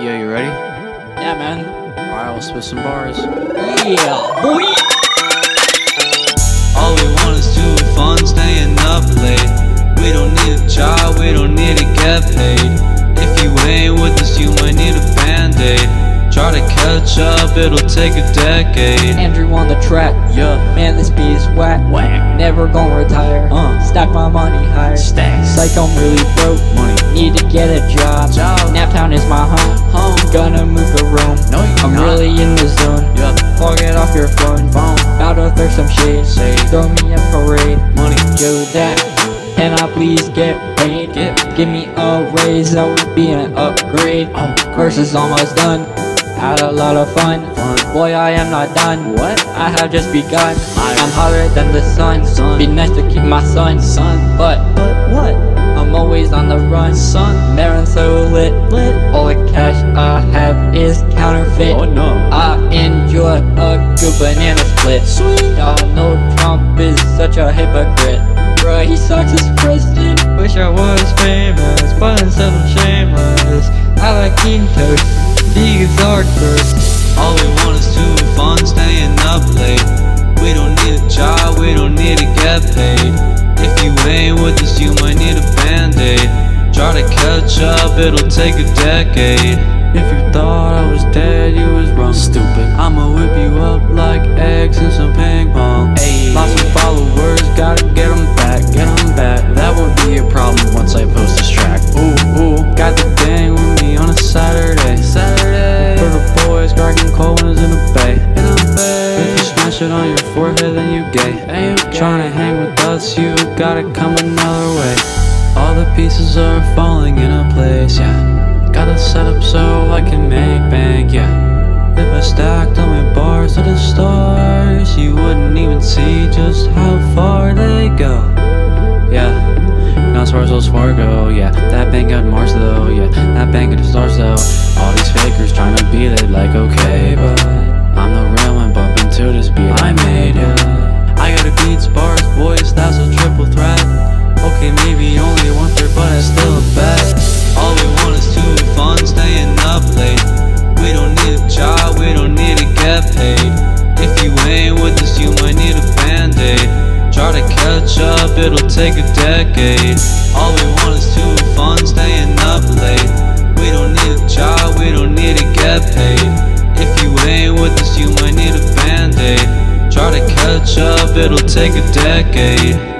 Yeah, you ready? Yeah, man. Alright, we'll spit some bars. Yeah, boy. All we want is to have fun, staying up late. We don't need a job, we don't need to get paid. If you ain't with us, you might need a band aid. Try to catch up, it'll take a decade. Andrew on the track. Yeah. Man, this beat is whack. Whack. Never gonna retire. Uh. Stack my money higher. Stacks. Like I'm really broke. Money. Need to get a job. Job. Naptown To throw some shit Say, Throw me a parade. Money. do that. Can I please get paid? Get. Give me a raise, that would be an upgrade. Oh, Course is almost done. Had a lot of fun. Fun. Boy, I am not done. What? I have just begun. I- I'm hotter than the sun. Sun. Be nice to keep my son. Son. But But what? I'm always on the run. Son. Marin so lit. Lit. All the cash I have is counterfeit. Oh no. I banana split. Sweet. Know Trump is such a hypocrite. Bruh, he sucks as president. Wish I was famous, but instead I'm shameless. I like eating toast. Vegan dark first. All we want is to fun, staying up late. We don't need a job, we don't need to get paid. If you ain't with us, you might need a band aid. Try to catch up, it'll take a decade. If you thought I was dead, you was wrong. Stupid. I'ma whip you up like eggs and some ping pong. Ayy. Lost some followers, gotta get them back, get them back. That would be a problem once I post this track. Ooh, ooh, got the gang with me on a Saturday. Saturday. For the boys, cracking cold it's in the bay. In the bay. If you smash it on your forehead, then you gay. Then you gay. Trying to hang with us, you gotta come another way. All the pieces are falling into place, yeah. If I stacked all my bars to the stars, you wouldn't even see just how far they go. Yeah. Not as far as those far go, yeah. That bank got Mars though, yeah. That bank got the stars though. All these fakers trying to be like okay, but I'm the real one bumping to this beat I made, yeah. Up, it'll take a decade. All we want is to fun, staying up late. We don't need a job, we don't need to get paid. If you ain't with us, you might need a band aid. Try to catch up, it'll take a decade.